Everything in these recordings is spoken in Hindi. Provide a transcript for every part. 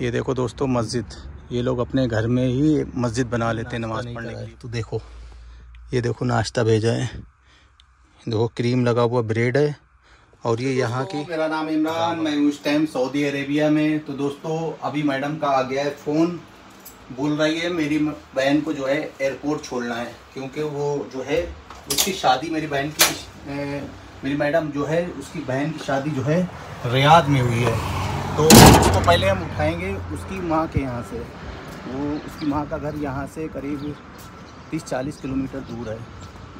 ये देखो दोस्तों मस्जिद। ये लोग अपने घर में ही मस्जिद बना लेते हैं नमाज़ पढ़ने के लिए। तो देखो। ये देखो नाश्ता भेजा है। देखो क्रीम लगा हुआ ब्रेड है और ये यहाँ की मेरा नाम इमरान मैं उस टाइम सऊदी अरेबिया में। तो दोस्तों अभी मैडम का आ गया है फ़ोन। बोल रही है मेरी बहन को जो है एयरपोर्ट छोड़ना है क्योंकि वो जो है उसकी शादी मेरी बहन की ए, मेरी मैडम जो है उसकी बहन की शादी जो है रियाद में हुई है। तो उसको पहले हम उठाएँगे उसकी माँ के यहाँ से। वो उसकी माँ का घर यहाँ से करीब तीस चालीस किलोमीटर दूर है।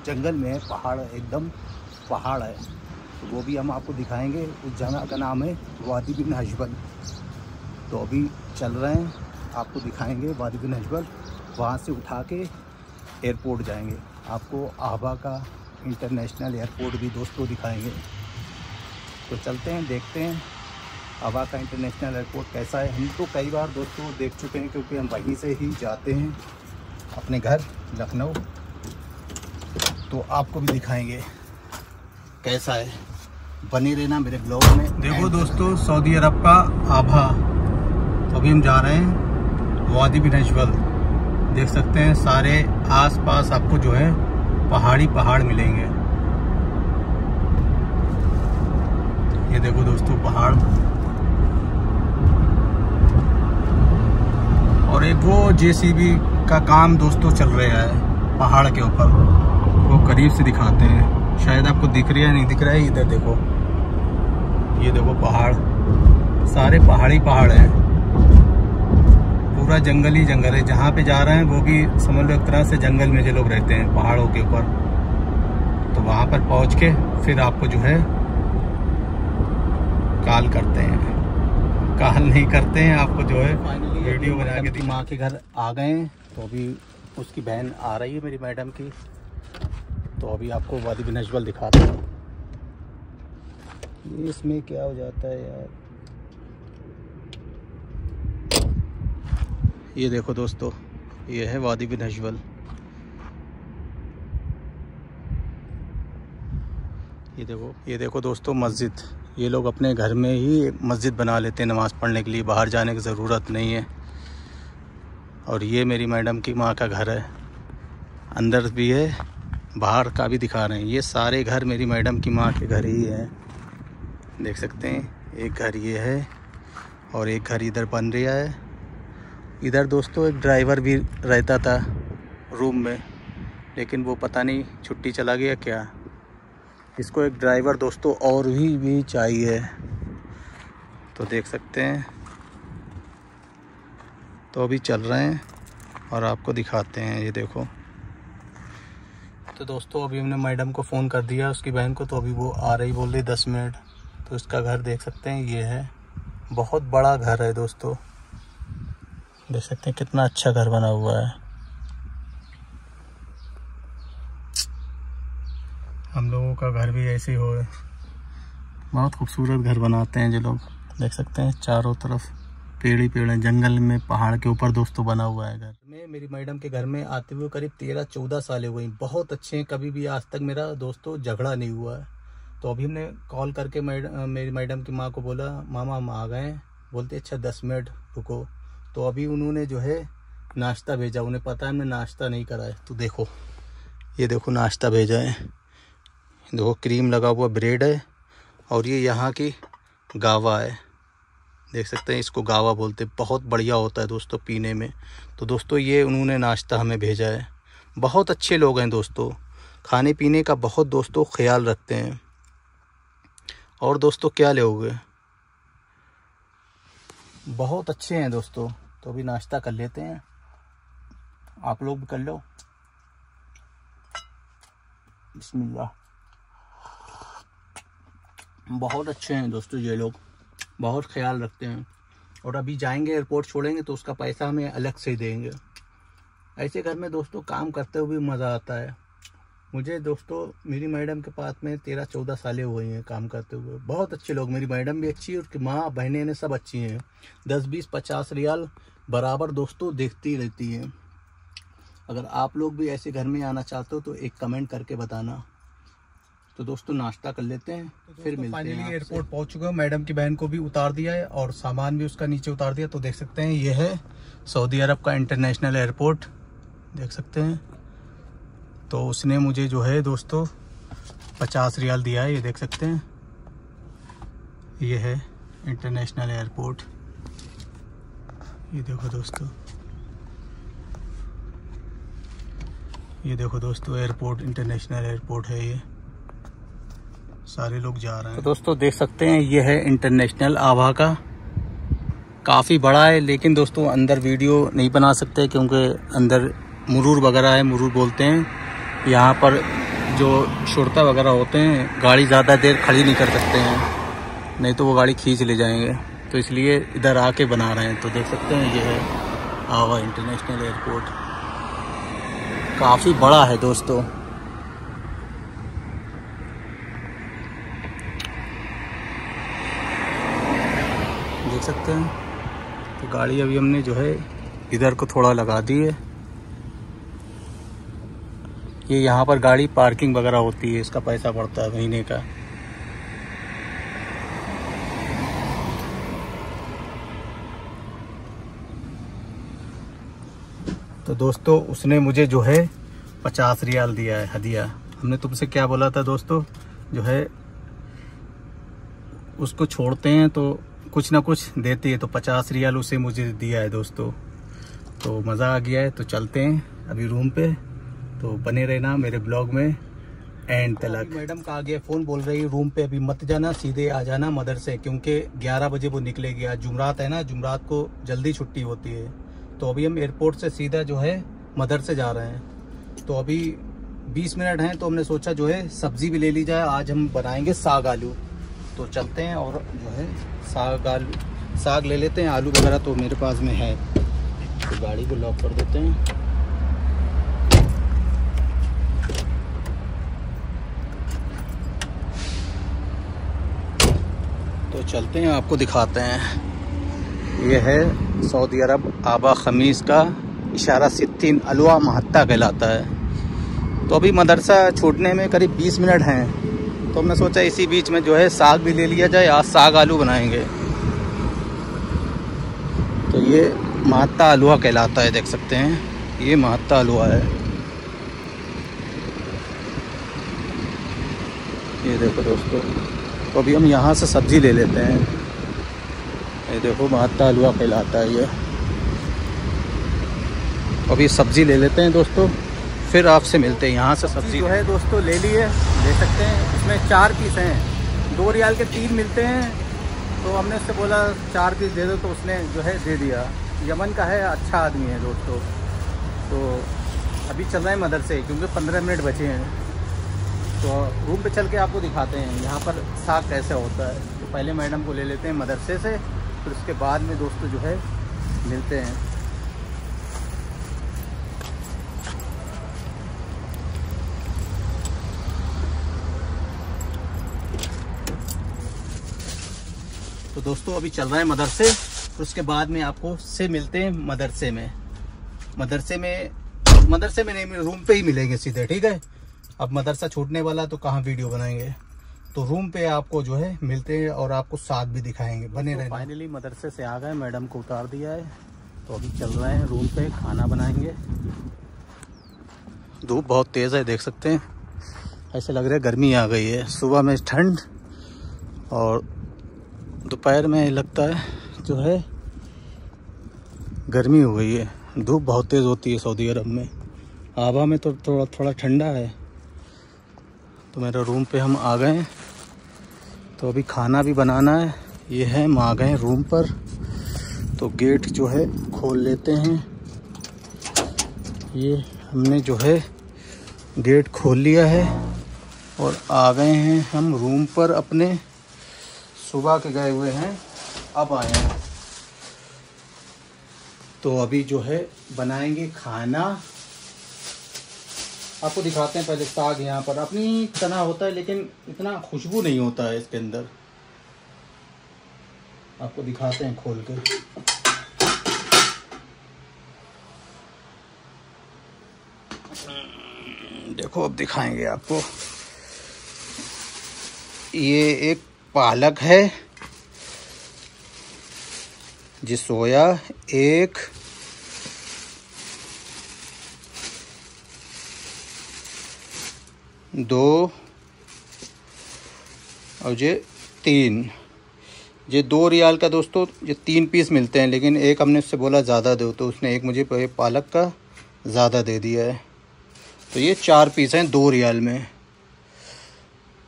जंगल में है, पहाड़ एकदम पहाड़ है। तो वो भी हम आपको दिखाएँगे। उस जगह का नाम है वादी बिन हजबल। तो अभी चल रहे हैं, आपको दिखाएँगे वादी बिन हजबल। वहाँ से उठा के एयरपोर्ट जाएँगे। आपको आबा का इंटरनेशनल एयरपोर्ट भी दोस्तों दिखाएँगे। तो चलते हैं, देखते हैं। आबा का इंटरनेशनल एयरपोर्ट कैसा है? हम तो कई बार दोस्तों देख चुके हैं क्योंकि हम वहीं से ही जाते हैं अपने घर लखनऊ। तो आपको भी दिखाएँगे कैसा है। बने रहना मेरे ब्लॉग में। देखो दोस्तों सऊदी अरब का आभा। अभी हम जा रहे हैं वादी बिनजवल देख सकते हैं सारे आसपास आपको जो है पहाड़ी पहाड़ मिलेंगे। ये देखो दोस्तों पहाड़। वो जेसीबी का काम दोस्तों चल रहा है, पहाड़ के ऊपर। वो करीब से दिखाते हैं। शायद आपको दिख रहा है नहीं दिख रहा है, इधर देखो। ये देखो पहाड़। सारे पहाड़ी पहाड़ हैं। पूरा जंगल ही जंगल है। जहाँ पे जा रहे हैं, वो भी समझ लो एक तरह से जंगल में जो लोग रहते हैं, पहाड़ों के ऊपर। तो वहाँ पर पहुँच के फिर आपको जो है, कॉल करते हैं। कॉल नहीं करते हैं, आपको जो है वीडियो बना के माँ के घर आ गए हैं तो अभी उसकी बहन आ रही है मेरी मैडम की। तो अभी आपको वादी बिनजबल दिखाते हैं। इसमें क्या हो जाता है यार? ये देखो दोस्तों ये है वादी बिनजबल ये देखो ये देखो दोस्तों मस्जिद। ये लोग अपने घर में ही मस्जिद बना लेते हैं नमाज़ पढ़ने के लिए। बाहर जाने की ज़रूरत नहीं है। और ये मेरी मैडम की माँ का घर है। अंदर भी है, बाहर का भी दिखा रहे हैं। ये सारे घर मेरी मैडम की माँ के घर ही है। देख सकते हैं, एक घर ये है और एक घर इधर बन रहा है। इधर दोस्तों एक ड्राइवर भी रहता था रूम में, लेकिन वो पता नहीं छुट्टी चला गया क्या। इसको एक ड्राइवर दोस्तों और भी भी चाहिए। तो देख सकते हैं। तो अभी चल रहे हैं और आपको दिखाते हैं, ये देखो। तो दोस्तों, अभी हमने मैडम को फ़ोन कर दिया, उसकी बहन को तो अभी वो आ रही बोल रही दस मिनट। तो इसका घर देख सकते हैं, ये है। बहुत बड़ा घर है दोस्तों। देख सकते हैं कितना अच्छा घर बना हुआ है। हम लोगों का घर भी ऐसे ही हो बहुत खूबसूरत घर बनाते हैं जो लोग। देख सकते हैं चारों तरफ़। पेड़ ही पेड़ है, जंगल में, पहाड़ के ऊपर दोस्तों बना हुआ है घर। मैं, मेरी मैडम के घर में आते हुए करीब तेरह चौदह साल हो गई। बहुत अच्छे हैं, कभी भी आज तक मेरा दोस्तों झगड़ा नहीं हुआ है। तो अभी हमने कॉल करके मेरी मैडम की माँ को बोला, मामा, हम आ गए बोलते अच्छा दस मिनट रुको। तो अभी उन्होंने जो है, नाश्ता भेजा। उन्हें पता है हमने नाश्ता नहीं करा है। तो देखो, ये देखो, नाश्ता भेजा है। देखो, क्रीम लगा हुआ ब्रेड है और ये यहाँ की गावा है। देख सकते हैं, इसको गावा बोलते हैं। बहुत बढ़िया होता है दोस्तों पीने में। तो दोस्तों ये उन्होंने नाश्ता हमें भेजा है। बहुत अच्छे लोग हैं दोस्तों। खाने पीने का बहुत दोस्तों ख्याल रखते हैं। और दोस्तों क्या लोगे? बहुत अच्छे हैं दोस्तों। तो अभी नाश्ता कर लेते हैं। आप लोग भी कर लो। बिस्मिल्लाह। बहुत अच्छे हैं दोस्तों ये लोग। बहुत ख्याल रखते हैं। और अभी जाएँगे एयरपोर्ट छोड़ेंगे तो उसका पैसा हमें अलग से देंगे। ऐसे घर में दोस्तों काम करते हुए मज़ा आता है। मुझे दोस्तों, मेरी मैडम के पास में तेरह चौदह सालें हुए हैं काम करते हुए। बहुत अच्छे लोग, मेरी मैडम भी अच्छी है, उसकी माँ, बहनें ने सब अच्छी हैं। दस, बीस, पचास रियाल बराबर दोस्तों देखती रहती हैं। अगर आप लोग भी ऐसे घर में आना चाहते हो तो एक कमेंट करके बताना। तो दोस्तों नाश्ता कर लेते हैं तो फिर मिलते फाइनली एयरपोर्ट पहुँच चुका मैडम की बहन को भी उतार दिया है और सामान भी उसका नीचे उतार दिया तो देख सकते हैं ये है सऊदी अरब का इंटरनेशनल एयरपोर्ट देख सकते हैं। तो उसने मुझे जो है दोस्तों पचास रियाल दिया है ये देख सकते हैं। ये है इंटरनेशनल एयरपोर्ट ये देखो दोस्तों। ये देखो दोस्तों एयरपोर्ट इंटरनेशनल एयरपोर्ट है ये। सारे लोग जा रहे हैं। तो दोस्तों देख सकते हैं ये है इंटरनेशनल आभा का। काफ़ी बड़ा है लेकिन दोस्तों अंदर वीडियो नहीं बना सकते क्योंकि अंदर मुरूर वगैरह है मुरूर बोलते हैं। यहाँ पर जो शुरता वगैरह होते हैं गाड़ी ज़्यादा देर खड़ी नहीं कर सकते हैं। नहीं तो वो गाड़ी खींच ले जाएँगे। तो इसलिए इधर आके बना रहे हैं। तो देख सकते हैं ये है आवा इंटरनेशनल एयरपोर्ट। काफ़ी बड़ा है दोस्तों देख सकते हैं। तो गाड़ी अभी हमने जो है इधर को थोड़ा लगा दी है। ये यहाँ पर गाड़ी पार्किंग वगैरह होती है, इसका पैसा पड़ता है महीने का। तो दोस्तों, उसने मुझे जो है पचास रियाल दिया है, हदिया। हमने तुमसे क्या बोला था दोस्तों? जो है उसको छोड़ते हैं तो कुछ ना कुछ देती है। तो पचास रियाल उसे मुझे दिया है दोस्तों। तो मज़ा आ गया है तो चलते हैं अभी रूम पे। तो बने रहना मेरे ब्लॉग में। एंड तलाक। मैडम का आगे फ़ोन बोल रही है रूम पे अभी मत जाना सीधे आ जाना मदर से क्योंकि 11 बजे वो निकलेगी। आज जुमरात है ना जुमरात को जल्दी छुट्टी होती है। तो अभी हम एयरपोर्ट से सीधा जो है मदर से जा रहे हैं। तो अभी 20 मिनट हैं तो हमने सोचा जो है सब्ज़ी भी ले ली जाए। आज हम बनाएँगे साग आलू। तो चलते हैं और जो है साग आलू, साग ले लेते हैं, आलू वगैरह तो मेरे पास में है। तो गाड़ी को लॉक कर देते हैं। तो चलते हैं, आपको दिखाते हैं। ये है सऊदी अरब आबा खमीस का इशारा सिद्दीन अलवा महत्ता कहलाता है। तो अभी मदरसा छूटने में करीब 20 मिनट हैं। तो हमने सोचा इसी बीच में जो है साग भी ले लिया जाए, आज साग आलू बनाएँगे। तो ये महत्ता अलवा कहलाता है, देख सकते हैं। ये महत्ता अलवा है। ये देखो दोस्तों तो अभी हम यहाँ से सब्ज़ी ले लेते हैं। ये देखो, महत्ता हलवा कहलाता है ये। अभी सब्ज़ी ले लेते हैं दोस्तों, फिर आपसे मिलते हैं, यहाँ से सब्ज़ी जो है दोस्तों, ले लिए। ले सकते हैं। इसमें चार पीस हैं। दो रियाल के तीन मिलते हैं। तो हमने उससे बोला, चार पीस दे दो। तो उसने जो है दे दिया। यमन का है अच्छा आदमी है दोस्तों। तो अभी चल रहे हैं मदर से, क्योंकि पंद्रह मिनट बचे हैं। तो रूम पे चल के आपको दिखाते हैं। यहाँ पर साग कैसे होता है। तो पहले मैडम को ले लेते हैं मदरसे से। फिर उसके बाद में दोस्तों जो है मिलते हैं। तो दोस्तों अभी चल रहा है मदरसे फिर उसके बाद में आपको से मिलते हैं मदरसे में। मदरसे में मदरसे में नहीं रूम पे ही मिलेंगे सीधे ठीक है? अब मदरसा छूटने वाला तो कहाँ वीडियो बनाएँगे? तो रूम पे आपको जो है मिलते हैं और आपको साथ भी दिखाएँगे बने तो रहे फाइनली मदरसे से आ गए मैडम को उतार दिया है। तो अभी चल रहे हैं रूम पे खाना बनाएँगे। धूप बहुत तेज़ है देख सकते हैं। ऐसे लग रहा है गर्मी आ गई है। सुबह में ठंड और दोपहर में लगता है जो है, गर्मी हो गई है। धूप बहुत तेज़ होती है सऊदी अरब में। आबा में तो थोड़ा थोड़ा ठंडा है। तो मेरे रूम पे हम आ गए। तो अभी खाना भी बनाना है। ये है, हम आ गए रूम पर। तो गेट जो है, खोल लेते हैं। ये हमने जो है, गेट खोल लिया है। और आ गए हैं हम रूम पर अपने। सुबह के गए हुए हैं, अब आए हैं। तो अभी जो है, बनाएँगे खाना। आपको दिखाते हैं पहले साग यहाँ पर। अपनी तना होता है, लेकिन इतना खुशबू नहीं होता है इसके अंदर। आपको दिखाते हैं खोल के देखो, अब दिखाएँगे आपको। ये एक पालक है, जी सोया एक, दो, और ये तीन। ये दो रियाल का दोस्तों, ये तीन पीस मिलते हैं, लेकिन एक हमने उससे बोला ज़्यादा दो तो उसने एक मुझे पालक का ज़्यादा दे दिया है। तो ये चार पीस हैं दो रियाल में।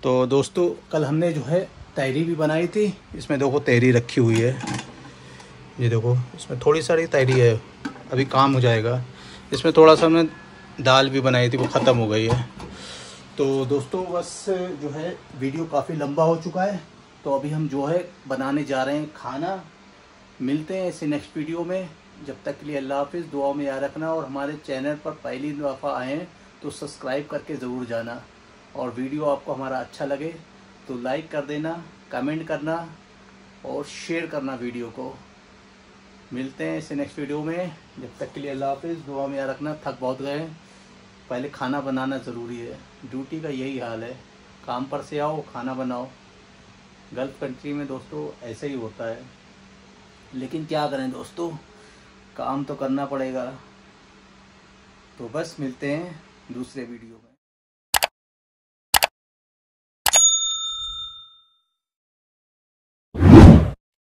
तो दोस्तों, कल हमने जो है तैरी भी बनाई थी। इसमें देखो तैरी रखी हुई है। ये देखो, इसमें थोड़ी सारी तैरी है। अभी काम हो जाएगा। इसमें थोड़ा सा हमने दाल भी बनाई थी, वो ख़त्म हो गई है। तो दोस्तों, बस जो है, वीडियो काफ़ी लंबा हो चुका है। तो अभी हम जो है, बनाने जा रहे हैं खाना। मिलते हैं इसे नेक्स्ट वीडियो में। जब तक के लिए अल्लाह हाफिज़ दुआ में याद रखना। और हमारे चैनल पर पहली दफ़ा आएँ तो सब्सक्राइब करके ज़रूर जाना। और वीडियो आपको हमारा अच्छा लगे तो लाइक कर देना कमेंट करना और शेयर करना वीडियो को। मिलते हैं इसे नेक्स्ट वीडियो में। जब तक के लिए अल्लाह हाफिज़, दुआ में याद रखना, थक बहुत गए पहले खाना बनाना ज़रूरी है। ड्यूटी का यही हाल है। काम पर से आओ, खाना बनाओ। गल्फ़ कंट्री में दोस्तों, ऐसे ही होता है। लेकिन क्या करें दोस्तों? काम तो करना पड़ेगा। तो बस मिलते हैं दूसरे वीडियो में।